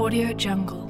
Audio Jungle.